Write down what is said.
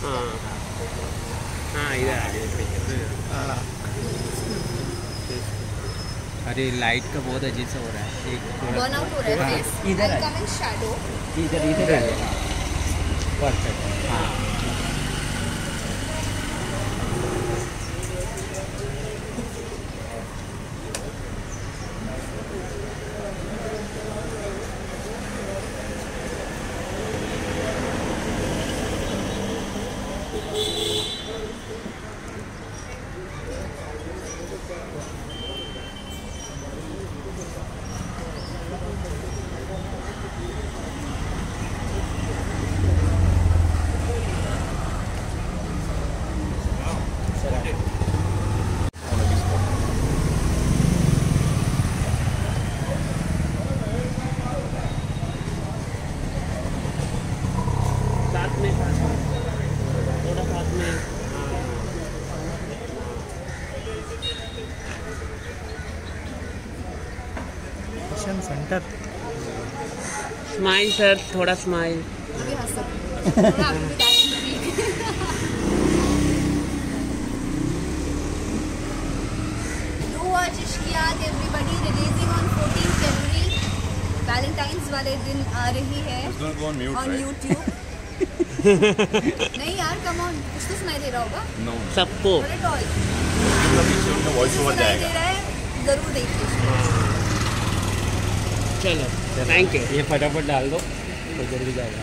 हाँ हाँ इधर आ जाइए अरे लाइट का बहुत अजीब सा हो रहा है। एक थोड़ा हो रहा इधर इधर इधर परफेक्ट हाँ। मिशन सेंटर स्माइल सर थोड़ा स्माइल अभी हंस सकते थोड़ा आपकी तारीफ़ की। Do watch Ishqiyaat everybody releasing on 14 January. Valentine's वाले दिन आ रही है ऑन? YouTube. नहीं यार कम ऑन कुछ तो सुनाई दे रहा होगा. No. सबको. ज़रूर at all. वॉइस ओवर सुनाई दे जाएगा रहा है ज़रूर देखिए चलो थैंक यू ये फटाफट डाल दो तो जल्दी जाएगा।